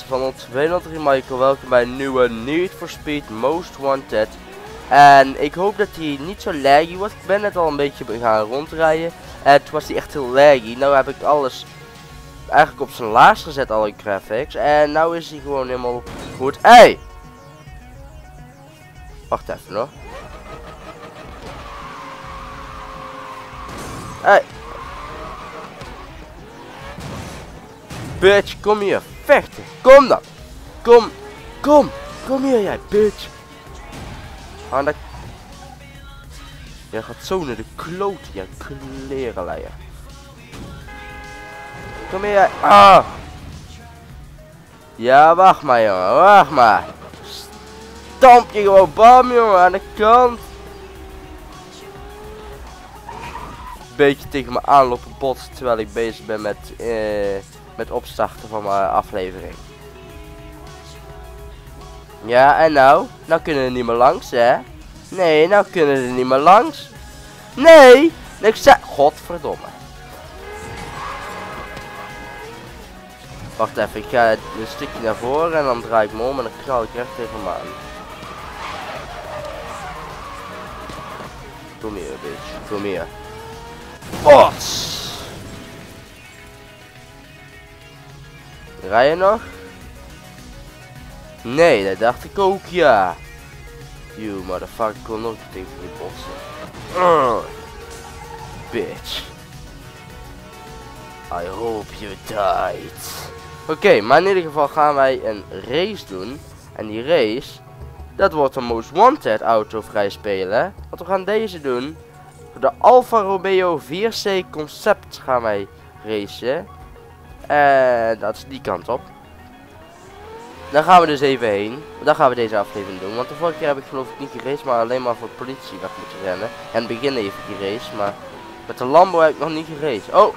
van ons 203 Michael, welkom bij een nieuwe Need for Speed Most Wanted. En ik hoop dat hij niet zo laggy wordt. Ik ben net al een beetje gaan rondrijden. En toen was hij echt heel laggy. Nou heb ik alles eigenlijk op zijn laagst gezet, alle graphics. En nou is hij gewoon helemaal goed. Hey! Wacht even hoor. Hey! Bitch, kom hier. Vechten. Kom dan. Kom. Kom. Kom hier, jij bitch. Aan de... Jij gaat zo naar de kloot, jij klerenleier. Kom hier, jij. Ah. Ja, wacht maar, jongen. Wacht maar. Stamp je gewoon bam, jongen. Aan de kant. Beetje tegen me aanlopen botsen terwijl ik bezig ben met... Eh, met opstarten van mijn aflevering. Ja, en nou? Nou kunnen we niet meer langs, hè? Nee, nou kunnen we niet meer langs. Nee! Ik zei... Godverdomme. Wacht even, ik ga een stukje naar voren en dan draai ik me om en dan knal ik recht tegen hem aan. Kom hier, bitch. Kom hier. Bots! Rij je nog? Nee, dat dacht ik ook, ja. You motherfucker kon nog tegen je botsen. Uh, bitch. I hope you died. Oké, maar in ieder geval gaan wij een race doen. En die race, dat wordt een Most Wanted auto vrij spelen. Want we gaan deze doen. De Alfa Romeo 4C Concept gaan wij racen. En dat is die kant op. Dan gaan we dus even heen. Dan gaan we deze aflevering doen. Want de vorige keer heb ik geloof ik niet geraced, maar alleen maar voor politie weg moeten rennen. En begin even die race, maar met de Lambo heb ik nog niet geraced. Oh!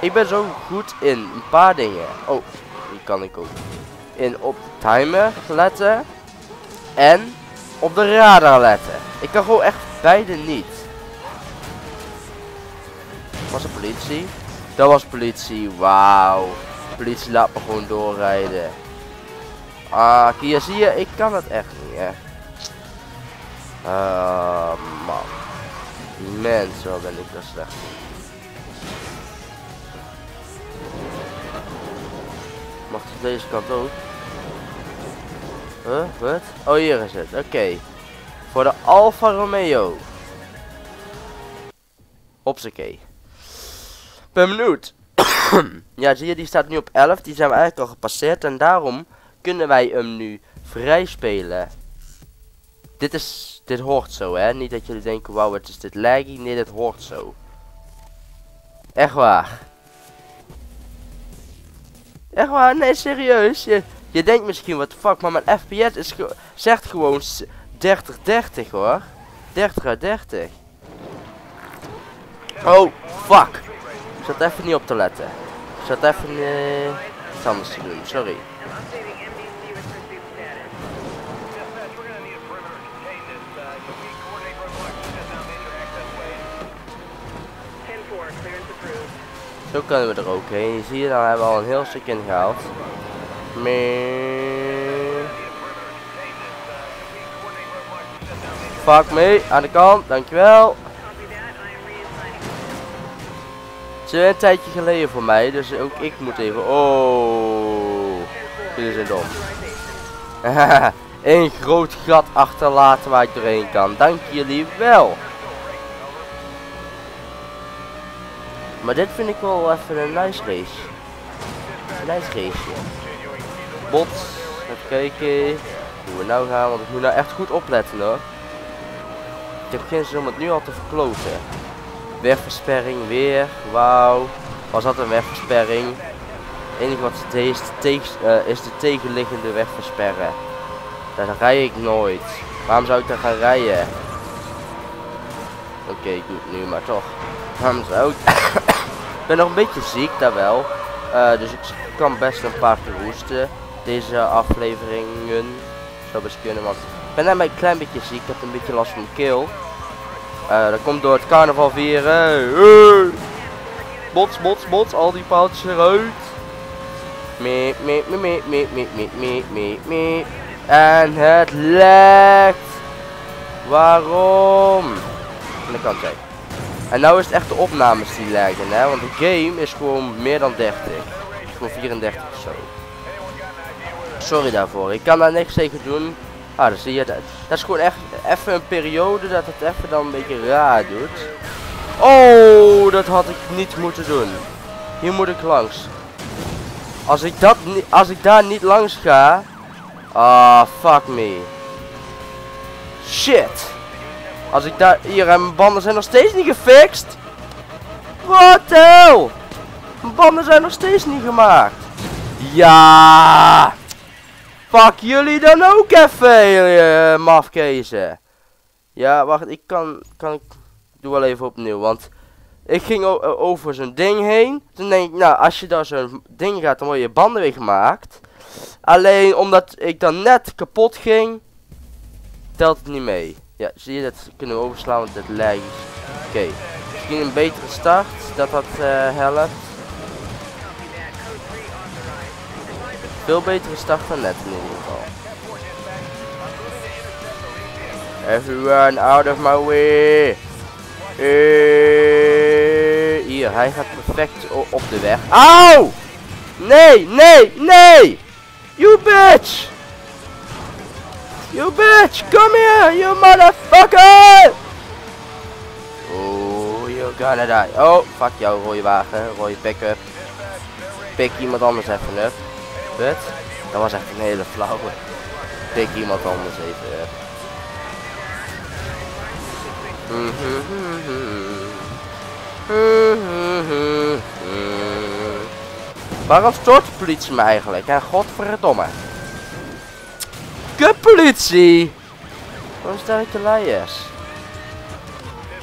Ik ben zo goed in een paar dingen. Oh, die kan ik ook. In op de timer letten. En op de radar letten. Ik kan gewoon echt beide niet. Was de politie? Dat was politie. Wauw. Politie laat me gewoon doorrijden. Ah, hier zie je, ik kan het echt niet, hè. Ah, man. Mensen, wat ben ik dat slecht. Mag het deze kant ook? Huh? Wat? Oh, hier is het. Oké. Voor de Alfa Romeo. Hopsakee ben benieuwd. ja, zie je, die staat nu op 11. Die zijn we eigenlijk al gepasseerd. En daarom kunnen wij hem nu vrij spelen. Dit is, dit hoort zo, hè. Niet dat jullie denken, wauw, wat is dit laggy. Nee, dit hoort zo. Echt waar. Echt waar, nee, serieus. Je, je denkt misschien, wat fuck, maar mijn FPS is zegt gewoon 30-30 hoor. 30 uit 30. Oh, fuck zat even niet op te letten. Ik zat even uh, iets anders te doen, sorry. Zo kunnen we er ook heen. Je ziet, dan hebben we al een heel stuk ingehaald. Mee. Fuck me, aan de kant, dankjewel. Is een tijdje geleden voor mij, dus ook ik moet even... Oh, jullie zijn dom. een groot gat achterlaten waar ik doorheen kan. Dank jullie wel. Maar dit vind ik wel even een nice race. Een nice race. Bot. Even kijken. Hoe we nou gaan, want ik moet nou echt goed opletten hoor. Ik heb geen zin om het nu al te verkloten. Wegversperring weer. Wauw. Was dat een wegversperring? Het enige wat het is, uh, is de tegenliggende weg versperren. Daar rij ik nooit. Waarom zou ik daar gaan rijden? Oké, goed, nu maar toch. Waarom zou ik... ik ben nog een beetje ziek, daar wel. Uh, dus ik kan best een paar keer hoesten. Deze afleveringen. Zou best kunnen, want ik ben een klein beetje ziek. Ik heb een beetje last van mijn keel. Uh, dat komt door het carnaval vieren. Bots, bots, bots. Al die paaltjes eruit. Miep, miep, miep, miep, miep, miep, miep, miep, miep. En het lekt. Waarom? De kant zijn. En nou is het echt de opnames die leggen, hè? Want de game is gewoon meer dan 30. Gewoon 34 of zo. Sorry daarvoor. Ik kan daar niks tegen doen. Ah, zie je dat. Dat is gewoon echt even een periode dat het even dan een beetje raar doet. Oh, dat had ik niet moeten doen. Hier moet ik langs. Als ik dat als ik daar niet langs ga. Ah, fuck me. Shit. Als ik daar... Hier, en mijn banden zijn nog steeds niet gefixt. Wat the hell? Mijn banden zijn nog steeds niet gemaakt. Ja. Fuck jullie dan ook even, uh, mafkezen. Ja, wacht, ik kan... kan ik doe wel even opnieuw, want... Ik ging over zo'n ding heen. Toen denk ik, nou, als je daar zo'n ding gaat, dan word je banden weer gemaakt. Alleen omdat ik dan net kapot ging, telt het niet mee. Ja, zie je, dat kunnen we overslaan, want het lijkt. Oké, misschien een betere start, dat dat uh, helpt. Veel betere start dan net in ieder geval. Everyone out of my way. Uh, hier, hij gaat perfect op de weg. Auw! Nee, nee, nee! You bitch! You bitch! Come here, you motherfucker! Oh, you're gonna die. Oh, fuck jou, rode wagen, rode pick-up. Pik iemand anders even up. Dat was echt een hele flauwe. Pik iemand anders even. Waarom stoort de politie me eigenlijk? Ja, godverdomme. Kut politie! Wat is daar de lijers?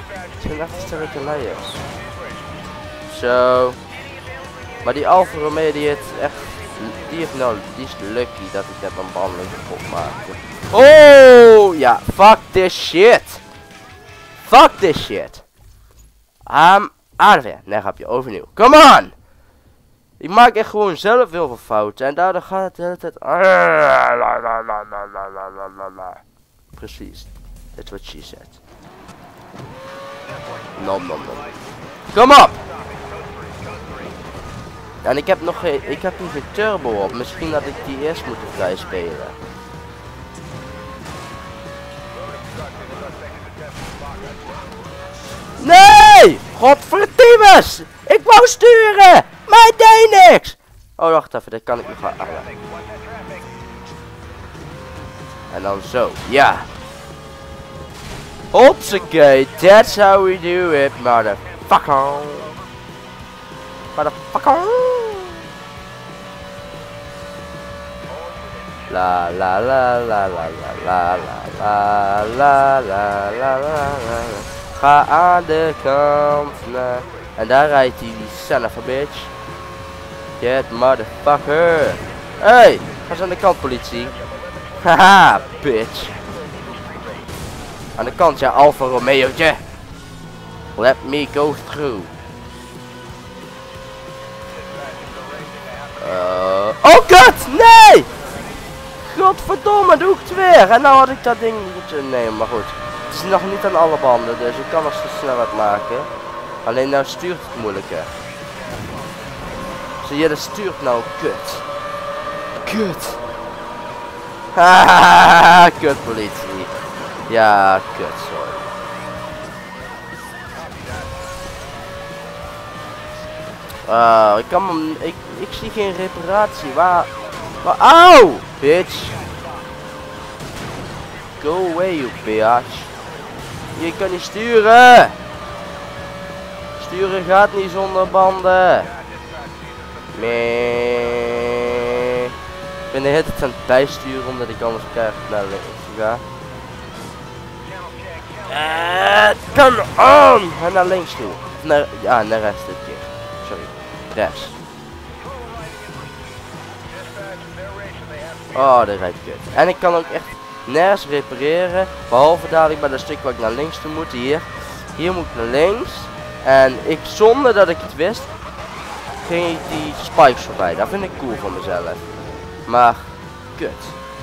Het zijn echt sterke lijers. Zo. Maar die Alfa Romeo die heeft echt... Nou... Die is lucky dat ik net een banden kapot maakte. Oh! Ja, fuck this shit! Fuck this shit. Um, aardig. Nee, grapje. Overnieuw. Come on! Ik maak echt gewoon zelf heel veel fouten. En daardoor gaat het de hele tijd... Precies. That's what she said. Nom nom nom. Kom op! En ik heb nog geen... Ik heb niet geen turbo op. Misschien dat ik die eerst moet vrij spelen. Nee! Godverdomme! Ik wou sturen! Het deed niks! Oh, wacht even, dat kan ik nog ja. En dan zo, ja. Hopsakee, that's how we do it, motherfucker. Motherfucker. La la la la la la la la la la Ga aan de kant. En daar rijdt hij, die son bitch. Get motherfucker. Hey, ga eens aan de kant politie. Haha, bitch. Aan de kant, ja, Alfa Romeo'tje. Let me go through. Uh, oh god, nee! Godverdomme, doe ik het weer. En nou had ik dat ding moeten nemen, maar goed. Het is nog niet aan alle banden, dus ik kan nog snel wat maken. Alleen nou stuurt het moeilijker. Zie je, dat stuurt nou kut. Kut. Haha, kut politie. Ja, kut, sorry. Uh, ik kan hem, ik, ik zie geen reparatie. Waar, waar, auw, bitch. Go away, you bitch. Je kan niet sturen. Sturen gaat niet zonder banden. Nee. Ik ben de hele tijd aan het bijsturen omdat ik anders keihard naar links ga. Come on! En naar links toe. Naar, ja, naar rechts dit keer. Sorry. Rechts. Oh, dat rijdt kut. En ik kan ook echt nergens repareren. Behalve dadelijk bij dat stuk waar ik naar links toe moet. Hier. Hier moet ik naar links. En ik, zonder dat ik het wist, ging ik die spikes voorbij. Dat vind ik cool van mezelf. Maar, kut.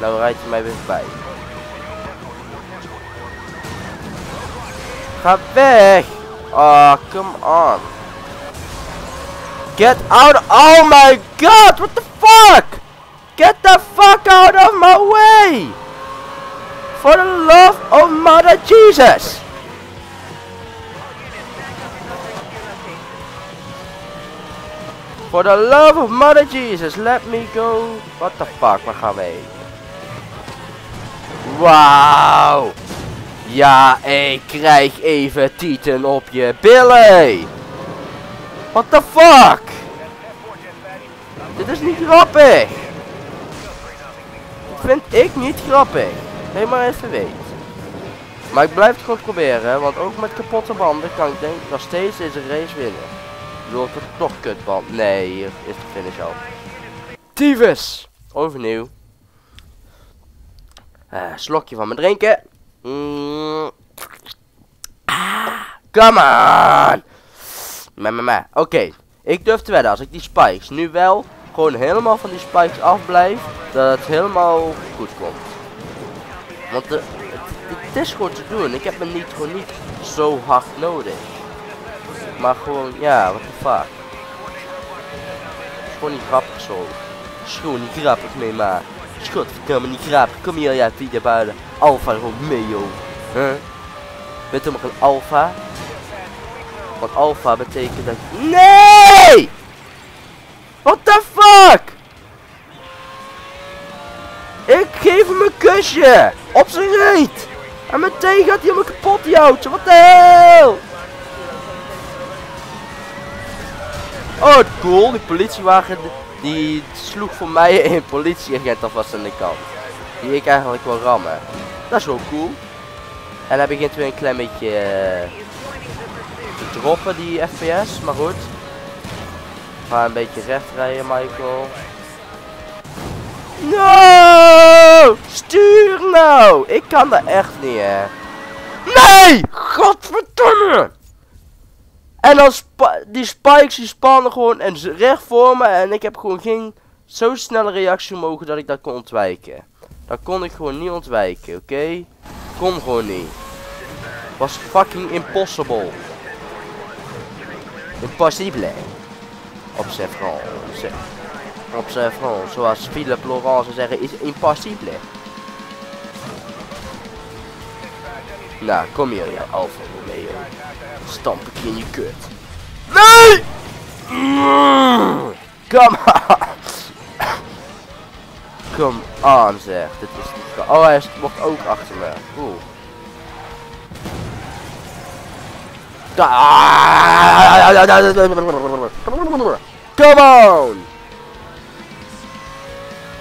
Nou rijdt hij mij weer voorbij. Ga weg! Oh, come on. Get out! Oh my god! What the fuck? Get the fuck out of my way! For the love of Mother Jesus! For the love of Mother Jesus, let me go. What the fuck, waar gaan we heen? Wauw! Ja, ik krijg even tieten op je billen! What the fuck? Dit is niet grappig! Vind ik niet grappig. Nee, maar even weet. Maar ik blijf het gewoon proberen, want ook met kapotte banden kan ik denk ik nog steeds deze race winnen. Ik heb toch kutband. Nee, hier is de finish al. Tyfus! Overnieuw. Uh, slokje van mijn drinken. Mm. Ah, come on! Oké, ik durf te wedden als ik die spikes nu wel gewoon helemaal van die spikes afblijf, dat het helemaal goed komt. Want de, het, is gewoon te doen. Ik heb me niet gewoon niet zo hard nodig. Maar gewoon, ja, what the fuck. Het is gewoon niet grappig zo. Het is gewoon niet grappig mee, maar. Schot, me niet grappig. Kom hier, ja, video buiten. Alpha Romeo. Huh? Weet je nog een alpha? Want alpha betekent dat... Nee! What the fuck? Ik geef hem een kusje. Op zijn reet. En meteen gaat hij me kapot, joutje. Wat de hel? Oh, cool. Die politiewagen die sloeg voor mij een politieagent alvast aan de kant. Die ik eigenlijk wil rammen. Dat is wel cool. En hij begint weer een klein beetje te droppen, die FPS. Maar goed. Ga een beetje recht rijden, Michael. No! Stuur nou! Ik kan dat echt niet, hè. Nee! Godverdomme! En dan die spikes die spannen gewoon en recht voor me. En ik heb gewoon geen zo snelle reactie mogen dat ik dat kon ontwijken. Dat kon ik gewoon niet ontwijken, oké? Okay? Kon gewoon niet. Was fucking impossible. Impossible. Op zijn Frans. Op zijn Frans. Zoals Philippe Laurent zou zeggen, is impossible. Nou, kom hier, ja, Alfa Romeo. Stamp ik in je kut. Nee! Come on! Come on zeg, dit is niet Oh, hij wordt ook achter me. Cool. Come on!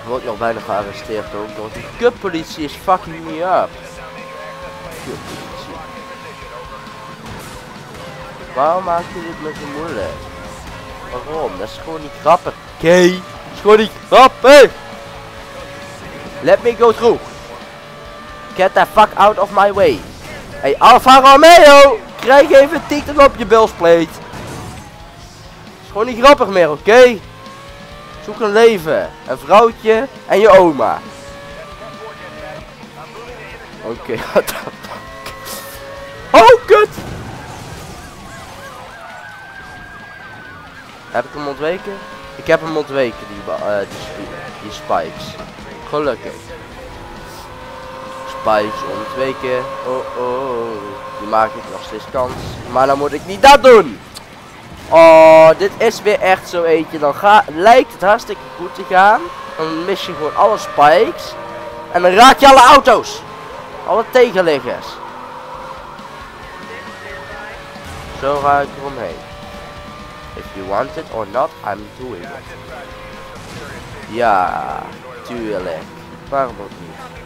Word nog bijna gearresteerd ook, want die kutpolitie is fucking me up. Kutpolitie. Waarom maak je dit met zo moeilijk? Waarom? Dat is gewoon niet grappig. Oké, okay. dat is gewoon niet grappig! Let me go through. Get the fuck out of my way. Hey, Alfa Romeo! Krijg even TikTok op je bilsplate. Gewoon niet grappig meer, oké? Zoek een leven. Een vrouwtje en je oma. Oké, fuck? Oh, kut! Heb ik hem ontweken? Ik heb hem ontweken, die, uh, die, die spikes. Gelukkig. Spikes ontweken. Oh oh. Die maak ik nog steeds kans. Maar dan moet ik niet dat doen. Oh, dit is weer echt zo eentje. Dan ga, lijkt het hartstikke goed te gaan. Dan mis je gewoon alle spikes. En dan raak je alle auto's. Alle tegenliggers. Zo ga ik eromheen. If you want it or not, I'm doing it. Ja, tuurlijk. Waarom ook niet?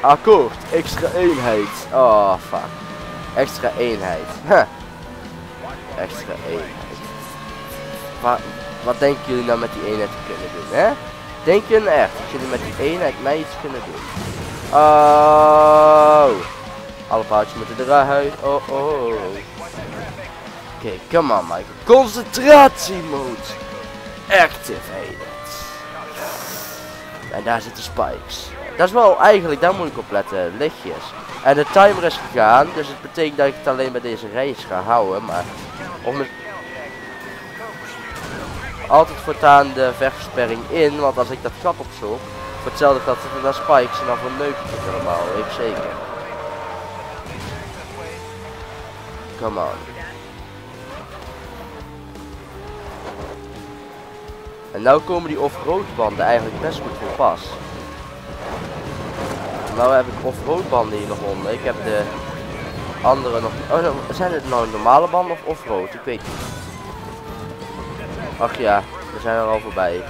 Akkoord, extra eenheid. Oh, fuck. Extra eenheid. Huh. Extra eenheid. Wat, wat denken jullie nou met die eenheid te kunnen doen, hè? Denk je nou echt dat jullie met die eenheid mij iets kunnen doen? Oh. Alle paardjes moeten eruit. Oh, oh. Oké, come on Michael. Concentratie mode. Activated. En daar zitten spikes. Dat is wel eigenlijk, daar moet ik op letten, lichtjes. En de timer is gegaan, dus het betekent dat ik het alleen bij deze reis ga houden. Maar altijd voortaan de versperring in, want als ik dat gat opzoek, voor hetzelfde dat zitten daar spikes en dan voor neuk ik het allemaal, ik zeker. Come on. En nou komen die off-road banden eigenlijk best goed voor pas. Nou heb ik off-road banden hier nog onder. Ik heb de andere nog... Oh, zijn het nou normale banden of off-road? Ik weet niet. Ach ja, we zijn er al voorbij.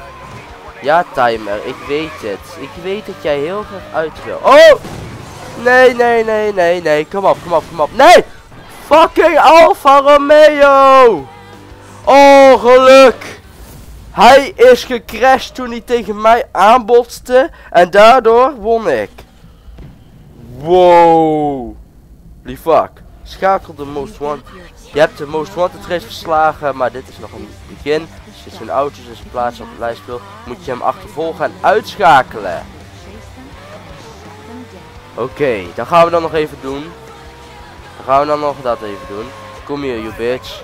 Ja, timer, ik weet het. Ik weet dat jij heel graag uit wil. Oh! Nee, nee, nee, nee, nee. Kom op, kom op, kom op. Nee! Fucking Alfa Romeo! Oh, geluk! Hij is gecrashed toen hij tegen mij aanbotste. En daardoor won ik. Wow. Die fuck. Schakel de Most Wanted. Je hebt de Most Wanted race verslagen, maar dit is nog een begin. Je zijn auto's in zijn plaats op het lijst wil, moet je hem achtervolgen en uitschakelen. Oké, dan gaan we dan nog even doen. Dan gaan we dan nog dat even doen. Kom hier, you bitch.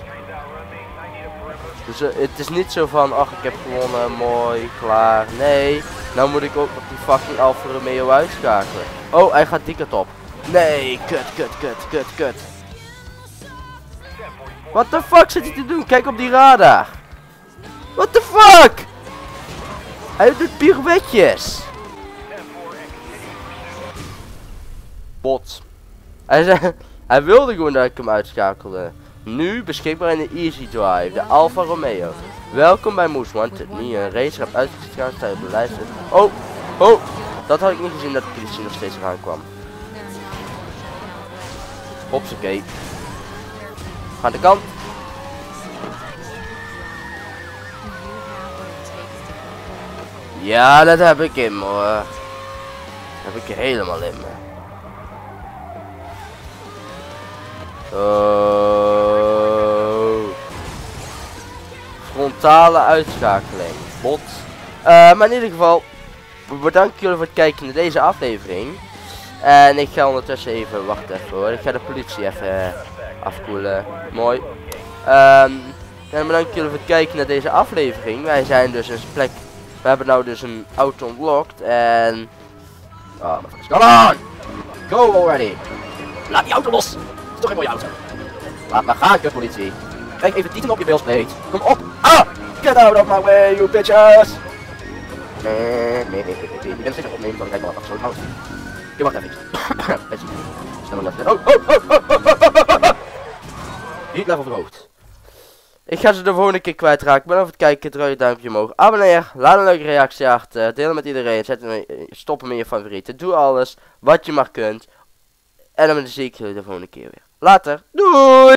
Dus uh, het is niet zo van, ach ik heb gewonnen, mooi, klaar. Nee, nou moet ik ook nog die fucking Alfa Romeo uitschakelen. Oh, hij gaat die kant op. Nee, kut, kut, kut, kut, kut. What the fuck zit hij te doen? Kijk op die radar. What the fuck? Hij doet pirouetjes. Bot. Hij, wilde gewoon dat ik hem uitschakelde. Nu beschikbaar in de Easy Drive, de Alfa Romeo. Welkom bij Wanted. Nu een race heb uitgeschakeld tijdens de lijst. Oh, oh, dat had ik niet gezien dat de politie nog steeds eraan kwam. Hopsakee. Ga de kant. Ja, dat heb ik in me hoor. Dat heb ik helemaal in me. Oh. Frontale uitschakeling. Bot. Uh, maar in ieder geval, bedankt jullie voor het kijken naar deze aflevering. En ik ga ondertussen even, wacht even hoor. Ik ga de politie even uh, afkoelen. Mooi. Um, en bedankt jullie voor het kijken naar deze aflevering. Wij zijn dus een plek. We hebben nou dus een auto unlocked en. Oh, come on! Go already! Laat die auto los! is toch een mooie auto. Laat maar gaan, politie. Kijk even tieten op je beeldsplate. Kom op! Ah! Get out of my way, you bitches! Nee, nee, nee, nee, nee. Ik ben zeker opnemen, dan kijk maar wat zo houdt. Je wacht even. Snel letten. Oh, oh, oh, oh, oh, oh, Niet level verhoogd. Ik ga ze de volgende keer kwijtraken. Bedankt voor het kijken. Druk je duimpje omhoog. Abonneer. Laat een leuke reactie achter. Deel met iedereen. Zet hem, stop hem in je favorieten. Doe alles wat je maar kunt. En dan zie ik jullie de volgende keer weer. Later. Doei!